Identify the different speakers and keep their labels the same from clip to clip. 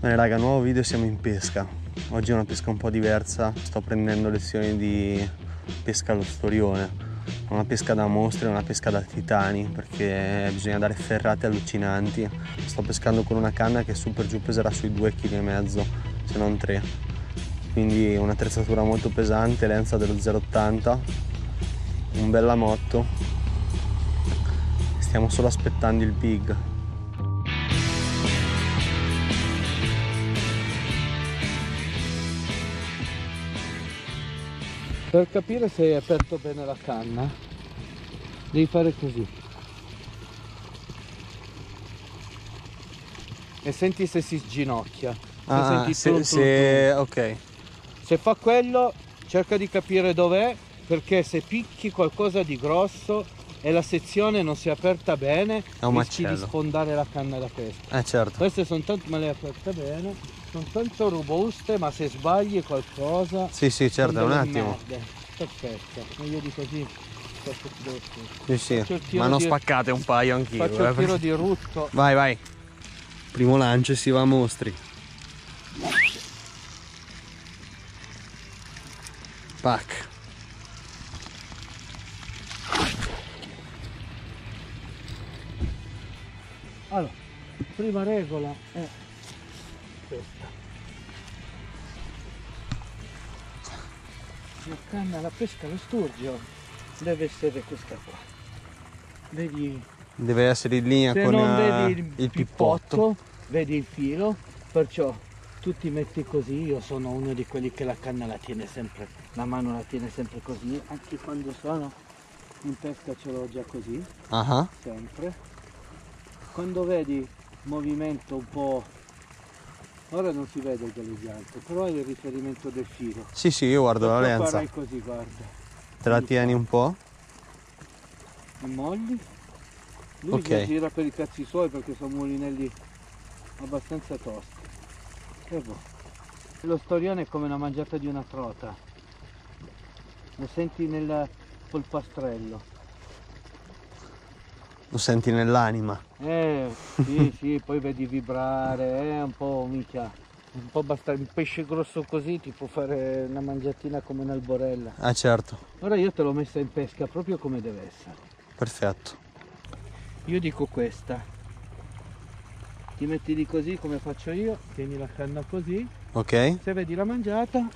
Speaker 1: Bene raga, nuovo video, siamo in pesca. Oggi è una pesca un po' diversa, sto prendendo lezioni di pesca allo storione. Una pesca da mostri, una pesca da titani, perché bisogna dare ferrate allucinanti. Sto pescando con una canna che su per giù peserà sui 2,5 kg, se non 3. Quindi un'attrezzatura molto pesante, lenza dello 0,80, un bel lamotto. Stiamo solo aspettando il pig.
Speaker 2: Per capire se hai aperto bene la canna, devi fare così. E senti se si sginocchia. Se
Speaker 1: Ah,
Speaker 2: senti
Speaker 1: se,
Speaker 2: trum,
Speaker 1: se- ok.
Speaker 2: Se fa quello, cerca di capire dov'è, perché se picchi qualcosa di grosso e la sezione non si è aperta bene,
Speaker 1: È un
Speaker 2: rischi di
Speaker 1: macello.
Speaker 2: sfondare la canna da pesca.
Speaker 1: Eh certo.
Speaker 2: Queste sono tanto, me le hai aperte bene, sono tanto robuste, ma se sbagli qualcosa...
Speaker 1: Sì, sì, certo, un attimo.
Speaker 2: merde. Perfetto, meglio di così. Faccio il tiro-
Speaker 1: Sì, sì. Ma non
Speaker 2: di-
Speaker 1: spaccate un paio anch'io.
Speaker 2: Faccio
Speaker 1: eh,
Speaker 2: il tiro di rutto.
Speaker 1: Vai, vai. Primo lancio e si va a mostri. Pac.
Speaker 2: Allora, prima regola è questa. La canna, la pesca, lo sturgio deve essere questa qua. Vedi,
Speaker 1: Deve essere in linea con
Speaker 2: non vedi il,
Speaker 1: il pippotto.
Speaker 2: pippotto, vedi il filo, perciò tu ti metti così, io sono uno di quelli che la canna la tiene sempre, la mano la tiene sempre così, anche quando sono in pesca ce l'ho già così,
Speaker 1: Ah,
Speaker 2: sempre. Quando vedi movimento un po'... Ora non si vede il galleggiante, però è il riferimento del filo.
Speaker 1: Sì, sì, io guardo la
Speaker 2: Dopo
Speaker 1: lenza.
Speaker 2: così, guarda.
Speaker 1: Te la tieni un po'?
Speaker 2: E molli. Lui
Speaker 1: Ok.
Speaker 2: gi- gira per i cazzi suoi perché sono mulinelli abbastanza tosti. E boh. Lo storione è come una mangiata di una trota. Lo senti nel polpastrello.
Speaker 1: Lo senti nell'anima.
Speaker 2: Eh, sì, sì, poi vedi vibrare, è un po' mica, un po' basta, un pesce grosso così ti può fare una mangiatina come un'alborella.
Speaker 1: Ah, certo.
Speaker 2: Ora io te l'ho messa in pesca proprio come deve essere.
Speaker 1: Perfetto.
Speaker 2: Io dico questa, ti metti di così come faccio io, tieni la canna così,
Speaker 1: Ok?
Speaker 2: se vedi la mangiata,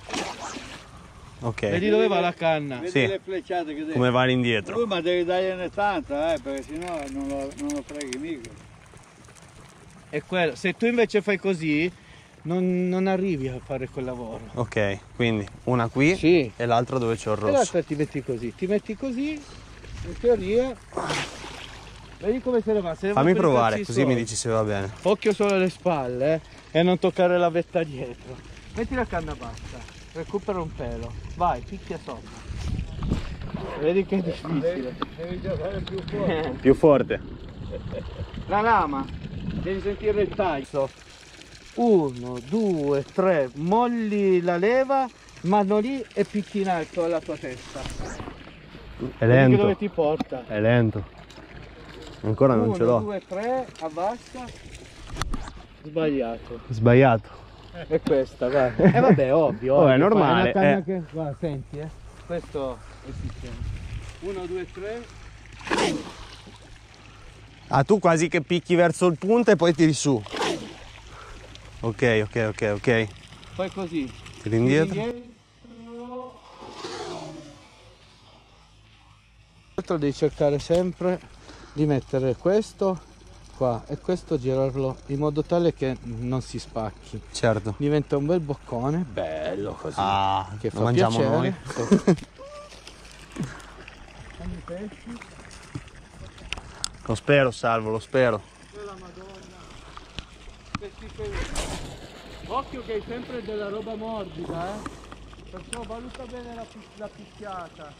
Speaker 1: Ok.
Speaker 2: vedi dove va la canna.
Speaker 3: Vedi
Speaker 1: Sì.
Speaker 3: le flecciate che deve.
Speaker 1: Come va indietro?
Speaker 3: Lui ma devi dargliene tanta, eh, perché sennò non lo, non lo freghi mica.
Speaker 2: È quello. Se tu invece fai così, non, non arrivi a fare quel lavoro.
Speaker 1: Ok, quindi una qui
Speaker 2: Sì.
Speaker 1: e l'altra dove c'ho il
Speaker 2: E
Speaker 1: rosso.
Speaker 2: l'altra ti metti così, ti metti così, in teoria, vedi come se ne va. Se ne
Speaker 1: Fammi provare, così
Speaker 2: suoi.
Speaker 1: mi dici se va bene.
Speaker 2: Occhio solo alle spalle eh, e non toccare la vetta dietro. Metti la canna bassa, recupera un pelo, vai, picchia sopra. Vedi che è difficile.
Speaker 3: Devi giocare più forte.
Speaker 1: Più forte.
Speaker 2: La lama, devi sentire il taglio. Uno, due, tre, molli la leva, mano lì e picchi in alto alla tua testa.
Speaker 1: È
Speaker 2: Vedi che dove
Speaker 1: lento.
Speaker 2: ti porta.
Speaker 1: È lento. Ancora non
Speaker 2: Uno,
Speaker 1: ce l'ho.
Speaker 2: due, tre, abbassa. Sbagliato.
Speaker 1: Sbagliato.
Speaker 2: È questa, vai. E vabbè, ovvio.
Speaker 1: Vabbè,
Speaker 2: ovvio,
Speaker 1: normale,
Speaker 2: fai una canna
Speaker 1: eh.
Speaker 2: che- Guarda, senti, eh. Questo è il sistema. Uno, due, tre.
Speaker 1: Ah, tu quasi che picchi verso il punto e poi tiri su. Ok, ok, ok, ok.
Speaker 2: Fai così.
Speaker 1: Tiri indietro.
Speaker 2: Tra devi cercare sempre di mettere questo qua e questo girarlo in modo tale che non si spacchi.
Speaker 1: Certo.
Speaker 2: Diventa un bel boccone, bello così.
Speaker 1: Ah,
Speaker 2: che
Speaker 1: lo
Speaker 2: fa
Speaker 1: mangiamo
Speaker 2: piacere.
Speaker 1: noi. Lo spero, salvo, lo spero.
Speaker 2: Quella madonna. Questi pe- Occhio che hai sempre della roba morbida, eh. Perciò valuta bene la, la picchiata.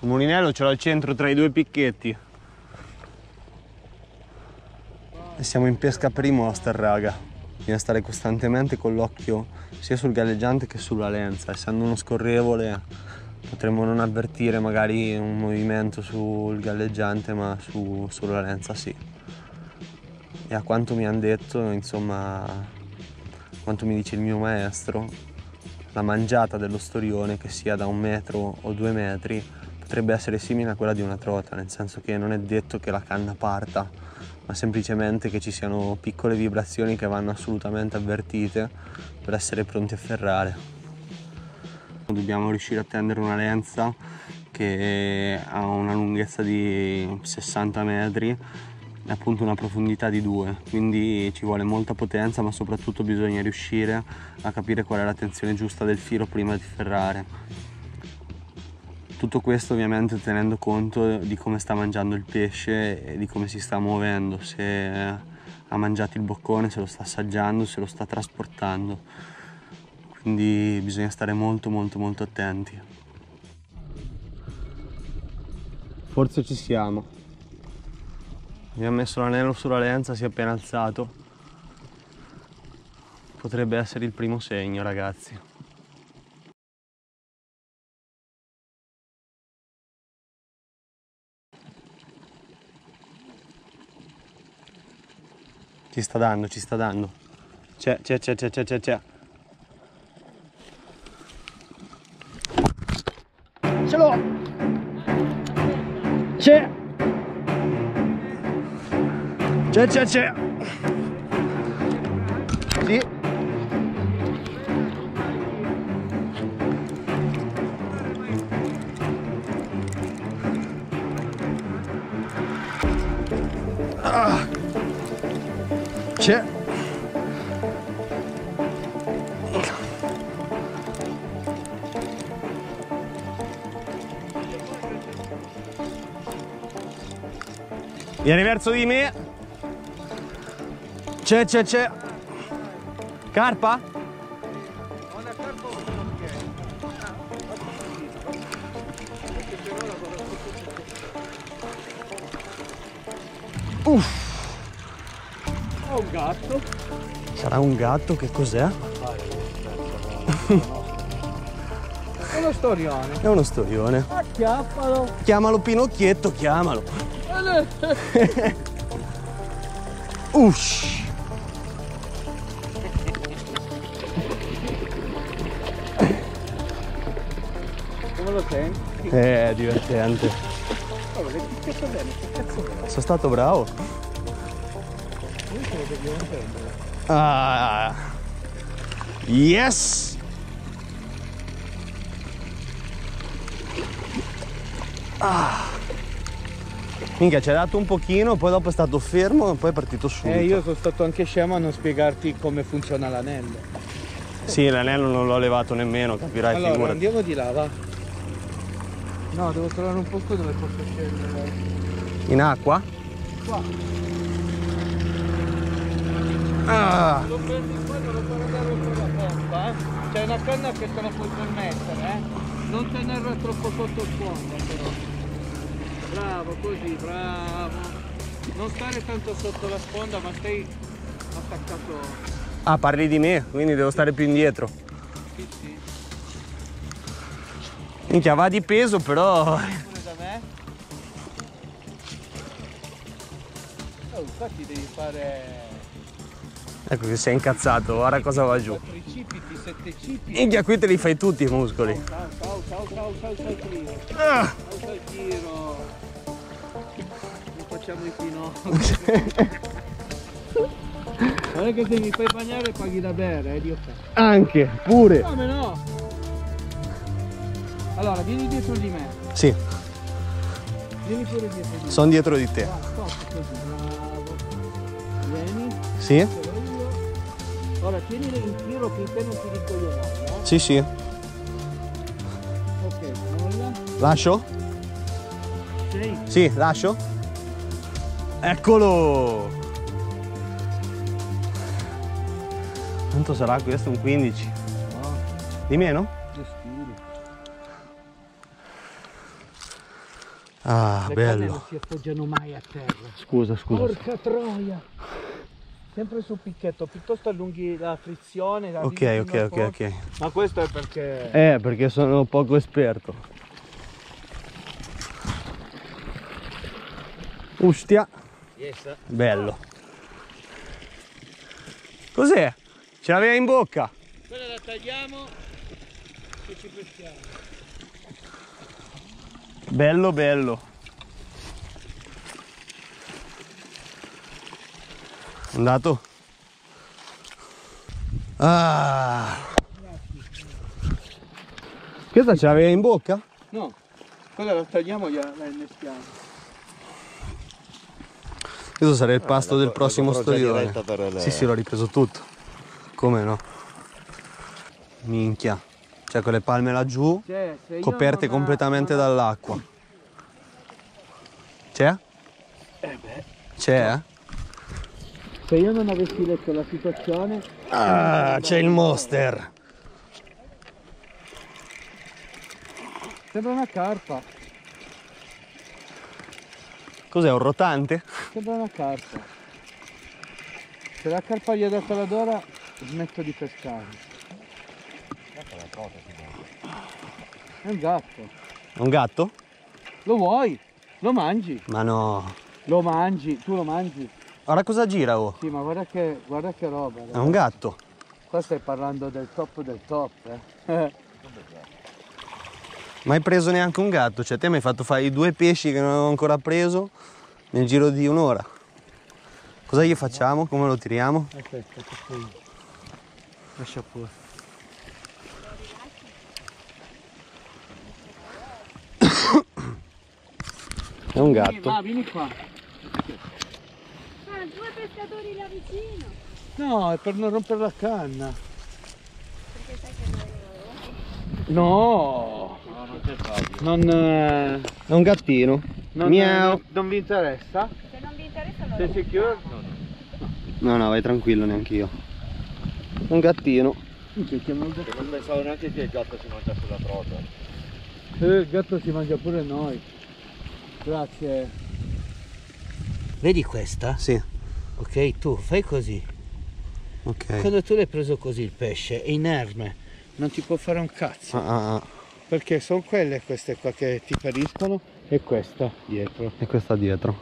Speaker 1: Il mulinello ce l'ho al centro tra i due picchetti. Siamo in pesca per i monster, raga. Bisogna stare costantemente con l'occhio sia sul galleggiante che sulla lenza. Essendo uno scorrevole potremmo non avvertire magari un movimento sul galleggiante, ma su- sulla lenza sì. e a quanto mi hanno detto, insomma, quanto mi dice il mio maestro, la mangiata dello storione, che sia da un metro o due metri, potrebbe essere simile a quella di una trota, nel senso che non è detto che la canna parta, ma semplicemente che ci siano piccole vibrazioni che vanno assolutamente avvertite per essere pronti a ferrare. Dobbiamo riuscire a tendere una lenza che ha una lunghezza di 60 metri e appunto una profondità di 2 quindi ci vuole molta potenza ma soprattutto bisogna riuscire a capire qual è la tensione giusta del filo prima di ferrare tutto questo ovviamente tenendo conto di come sta mangiando il pesce e di come si sta muovendo se ha mangiato il boccone se lo sta assaggiando se lo sta trasportando quindi bisogna stare molto molto molto attenti Forse ci siamo. Abbiamo messo l'anello sulla lenza, si è appena alzato. Potrebbe essere il primo segno, ragazzi. Ci sta dando, ci sta dando. C'è, c'è, c'è, c'è, c'è, c'è. Ce l'ho! C'è! C'è, c'è, c'è! Sì! C'è! Vieni verso di me. C'è, c'è, c'è. Carpa? Uff.
Speaker 2: Gatto.
Speaker 1: Sarà un gatto? Che cos'è?
Speaker 2: È uno storione.
Speaker 1: È uno storione.
Speaker 2: Acchiappalo.
Speaker 1: Chiamalo Pinocchietto, chiamalo. Ush.
Speaker 2: Come lo senti?
Speaker 1: Eh, è divertente. Sono stato bravo. Ah. Yes. Ah. Minchia, ci hai dato un pochino, poi dopo è stato fermo e poi è partito subito.
Speaker 2: Eh, io sono stato anche scemo a non spiegarti come funziona l'anello.
Speaker 1: Sì, l'anello non l'ho levato nemmeno, capirai,
Speaker 2: allora,
Speaker 1: figurati.
Speaker 2: andiamo di là, va. No, devo trovare un posto dove posso scendere.
Speaker 1: In acqua?
Speaker 2: Qua.
Speaker 1: Ah.
Speaker 2: Lo prendi qua, devo guardare con la pompa, eh. C'è una canna che te la puoi permettere, eh. Non tenerla troppo sotto sponda, però. Bravo, così, bravo. Non stare tanto sotto la sponda, ma stai attaccato.
Speaker 1: Ah, parli di me, quindi devo stare più indietro.
Speaker 2: Sì, sì.
Speaker 1: Minchia, va di peso, però...
Speaker 2: Da me. Oh, infatti devi fare
Speaker 1: Ecco che sei incazzato, guarda cosa va giù.
Speaker 2: 4 cipiti, 7 cipiti.
Speaker 1: Minchia, qui te li fai tutti i muscoli.
Speaker 2: Ciao, ciao, ciao, ciao, ciao, ciao, giro.
Speaker 1: Ah.
Speaker 2: Facciamo i pinocchi. Guarda che se mi fai bagnare paghi da bere, eh, Dio.
Speaker 1: Anche, pure.
Speaker 2: Come no? Allora, vieni dietro di me.
Speaker 1: Sì,
Speaker 2: Vieni pure dietro di me.
Speaker 1: sono dietro di te.
Speaker 2: Va, stop così, bravo. Vieni,
Speaker 1: Sì?
Speaker 2: Ora tienile in tiro finché non ti dico io no, no?
Speaker 1: Sì, sì.
Speaker 2: Ok, molla.
Speaker 1: Lascio?
Speaker 2: Sei.
Speaker 1: Sì, lascio? Eccolo! Quanto sarà questo? Un 15?
Speaker 2: No,
Speaker 1: Di meno?
Speaker 2: respiri.
Speaker 1: Ah,
Speaker 2: Le canne non
Speaker 1: bello.
Speaker 2: si appoggiano mai a terra.
Speaker 1: Scusa, scusa.
Speaker 2: Porca troia! Sempre sul picchetto, piuttosto allunghi la frizione. La
Speaker 1: Ok, ok, ok, ok.
Speaker 2: Ma questo è perché...
Speaker 1: Eh, perché sono poco esperto. Ustia.
Speaker 2: Yes.
Speaker 1: Bello. Cos'è? Ce l'aveva in bocca.
Speaker 2: Quella la tagliamo e ci peschiamo.
Speaker 1: Bello, bello. Andato? Ah. Questa ce l'aveva in bocca?
Speaker 2: No, quella la tagliamo e la inneschiamo.
Speaker 1: Questo sarà il pasto del prossimo storione.
Speaker 4: le-
Speaker 1: Sì, sì, l'ho ripreso tutto. Come no? Minchia. Cioè con le palme laggiù,
Speaker 2: Cioè,
Speaker 1: coperte completamente dall'acqua. C'è?
Speaker 2: Eh beh,
Speaker 1: C'è?
Speaker 2: Se io non avessi letto la situazione,
Speaker 1: Ah, c'è il monster.
Speaker 2: sembra una carpa,
Speaker 1: Cos'è, un rotante?
Speaker 2: sembra una carpa. Se la carpa gli è data la d'ora, smetto di pescare. È un gatto.
Speaker 1: È un gatto?
Speaker 2: Lo vuoi? Lo mangi?
Speaker 1: Ma no.
Speaker 2: Lo mangi? Tu lo mangi?
Speaker 1: Ora cosa gira, oh?
Speaker 2: Sì, ma guarda che, guarda che roba.
Speaker 1: È un gatto.
Speaker 2: Qua stai parlando del top del top, eh.
Speaker 1: Mai preso neanche un gatto. Cioè, te mi hai fatto fare i due pesci che non avevo ancora preso nel giro di un'ora. Cosa gli facciamo? Come lo tiriamo?
Speaker 2: Aspetta, aspetta io. Lascia pure.
Speaker 1: È un
Speaker 2: Vieni,
Speaker 1: gatto.
Speaker 2: va, vieni qua.
Speaker 5: Ah, due pescatori là vicino.
Speaker 2: No, è per non rompere la canna.
Speaker 5: Perché sai che noi
Speaker 2: No,
Speaker 3: No, non c'è fabio.
Speaker 2: non, eh,
Speaker 1: È un gattino.
Speaker 2: non,
Speaker 1: Miau.
Speaker 2: non, non vi interessa?
Speaker 5: se non vi interessa non
Speaker 2: Sei sicuro?
Speaker 1: No, no, vai tranquillo, neanch'io. Un gattino.
Speaker 3: Non pensavo neanche che il gatto si mangiasse la trota.
Speaker 2: Eh, il gatto si mangia pure noi. Grazie. Vedi questa?
Speaker 1: Sì,
Speaker 2: Ok, tu fai così.
Speaker 1: ok.
Speaker 2: Quando tu l'hai preso così il pesce è inerme, non ti può fare un cazzo.
Speaker 1: Ah, ah, ah.
Speaker 2: Perché sono quelle queste qua che ti feriscono e questa dietro.
Speaker 1: E questa dietro.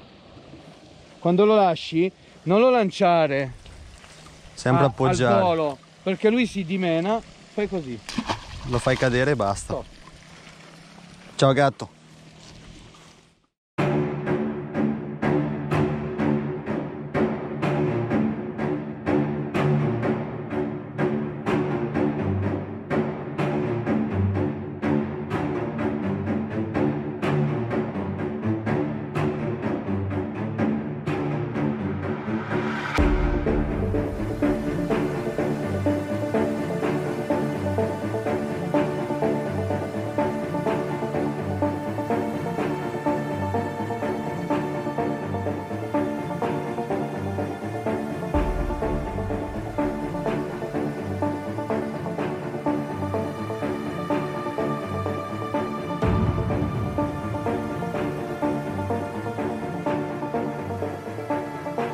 Speaker 2: Quando lo lasci, non lo lanciare
Speaker 1: Sempre
Speaker 2: a-
Speaker 1: appoggiare.
Speaker 2: al volo, perché lui si dimena, fai così.
Speaker 1: Lo fai cadere e basta.
Speaker 2: Top.
Speaker 1: Ciao gatto.